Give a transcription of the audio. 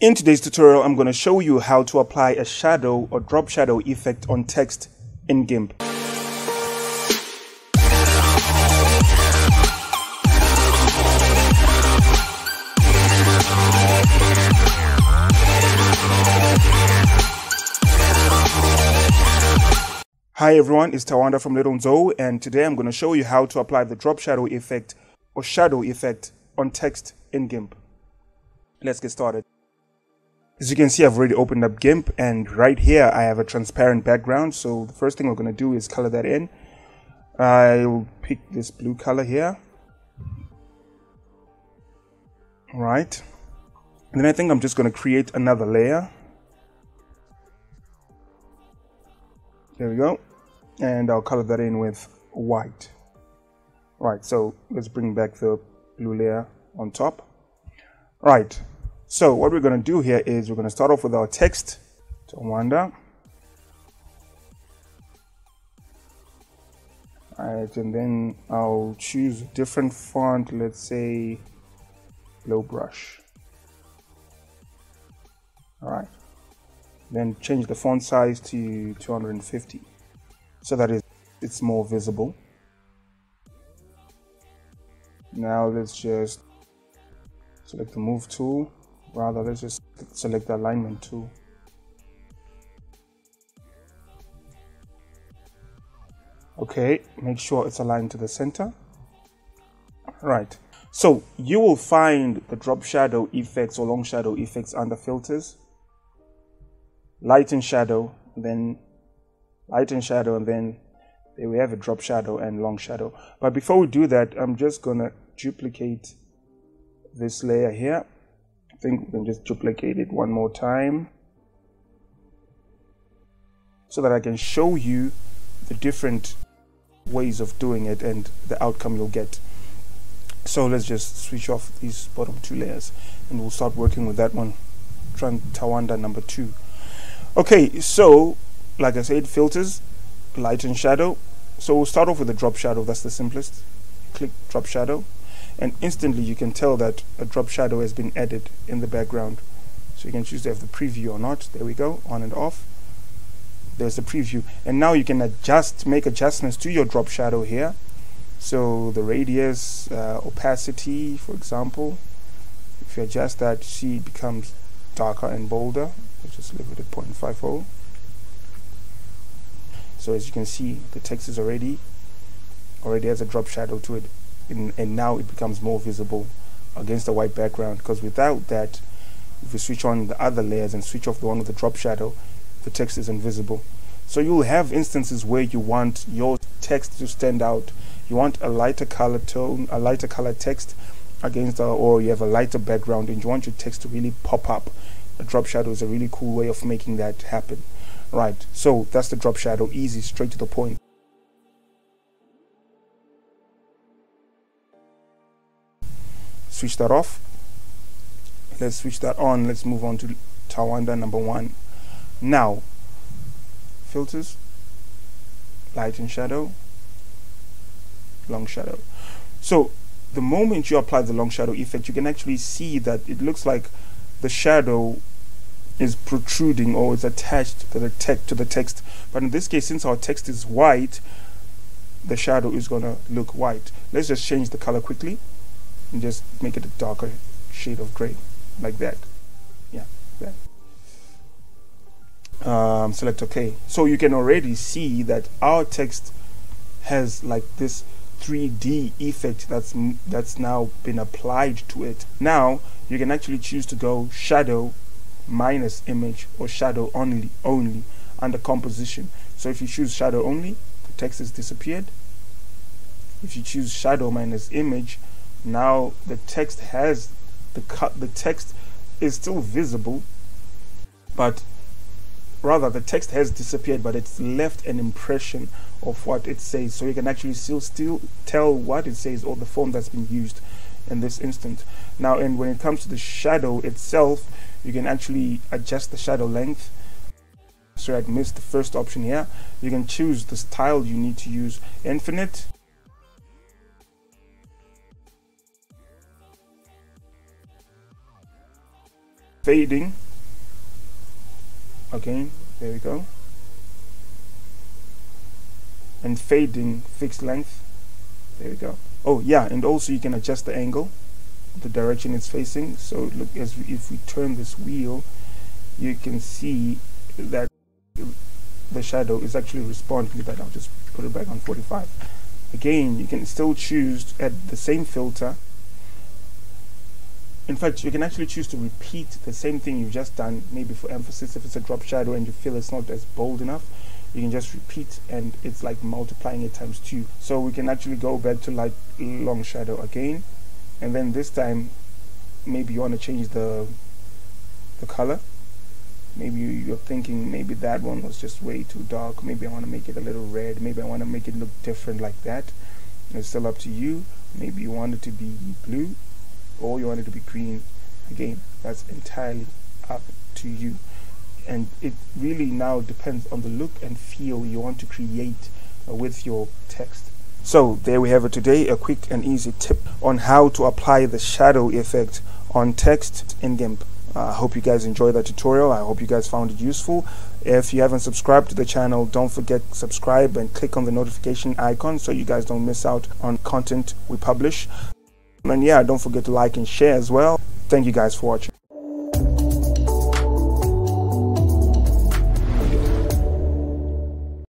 In today's tutorial, I'm going to show you how to apply a shadow or drop shadow effect on text in GIMP. Hi everyone, it's Tawanda from Little Nzou and today I'm going to show you how to apply the drop shadow effect or shadow effect on text in GIMP. Let's get started. As you can see, I've already opened up GIMP and right here I have a transparent background. So the first thing we're going to do is color that in. I'll pick this blue color here. Right. And then I think I'm just going to create another layer. There we go and I'll color that in with white. Right, so let's bring back the blue layer on top. Right, so what we're going to do here is we're going to start off with our text, Tawanda. Alright, and then I'll choose a different font, let's say low brush. Alright, then change the font size to 250 so that it's more visible. Now let's just select the move tool. Rather, let's just select the alignment tool. Okay, make sure it's aligned to the center. Right, so you will find the drop shadow effects or long shadow effects under filters, light and shadow, then light and shadow and then we have a drop shadow and long shadow but before we do that I'm just gonna duplicate this layer here think we can just duplicate it one more time so that I can show you the different ways of doing it and the outcome you'll get. So let's just switch off these bottom two layers and we'll start working with that one. Tawanda number two. Okay so like I said, filters, light and shadow. So we'll start off with the drop shadow, that's the simplest. Click drop shadow, and instantly you can tell that a drop shadow has been added in the background. So you can choose to have the preview or not. There we go, on and off. There's the preview. And now you can adjust, make adjustments to your drop shadow here. So the radius, uh, opacity, for example. If you adjust that, it becomes darker and bolder. Let's just leave it at 0.50 so as you can see the text is already already has a drop shadow to it and, and now it becomes more visible against the white background because without that if you switch on the other layers and switch off the one with the drop shadow the text is invisible. So you'll have instances where you want your text to stand out. You want a lighter color tone a lighter color text against the, or you have a lighter background and you want your text to really pop up. A drop shadow is a really cool way of making that happen. Right, so that's the drop shadow, easy, straight to the point. Switch that off. Let's switch that on. Let's move on to Tawanda number one. Now, filters, light and shadow, long shadow. So the moment you apply the long shadow effect, you can actually see that it looks like the shadow is protruding or is attached to the text to the text but in this case since our text is white the shadow is going to look white let's just change the color quickly and just make it a darker shade of gray like that. Yeah that. Um, select OK so you can already see that our text has like this 3D effect that's that's now been applied to it. Now you can actually choose to go shadow minus image or shadow only only under composition. So if you choose shadow only the text has disappeared. If you choose shadow minus image now the text has the cut the text is still visible but rather the text has disappeared but it's left an impression of what it says. So you can actually still still tell what it says or the form that's been used in this instance now and when it comes to the shadow itself you can actually adjust the shadow length. So I missed the first option here you can choose the style you need to use. Infinite fading. Again there we go. And fading fixed length. There we go. Oh yeah and also you can adjust the angle the direction it's facing. So look as we, if we turn this wheel you can see that the shadow is actually responding to that. I'll just put it back on 45 again you can still choose add the same filter in fact you can actually choose to repeat the same thing you've just done maybe for emphasis if it's a drop shadow and you feel it's not as bold enough you can just repeat and it's like multiplying it times two. So we can actually go back to like long shadow again. And then this time maybe you want to change the the color. Maybe you're thinking maybe that one was just way too dark. Maybe I want to make it a little red. Maybe I want to make it look different like that. It's still up to you. Maybe you want it to be blue or you want it to be green again that's entirely up to you and it really now depends on the look and feel you want to create uh, with your text so there we have it today, a quick and easy tip on how to apply the shadow effect on text in GIMP. I uh, hope you guys enjoyed that tutorial. I hope you guys found it useful. If you haven't subscribed to the channel, don't forget subscribe and click on the notification icon so you guys don't miss out on content we publish. And yeah, don't forget to like and share as well. Thank you guys for watching.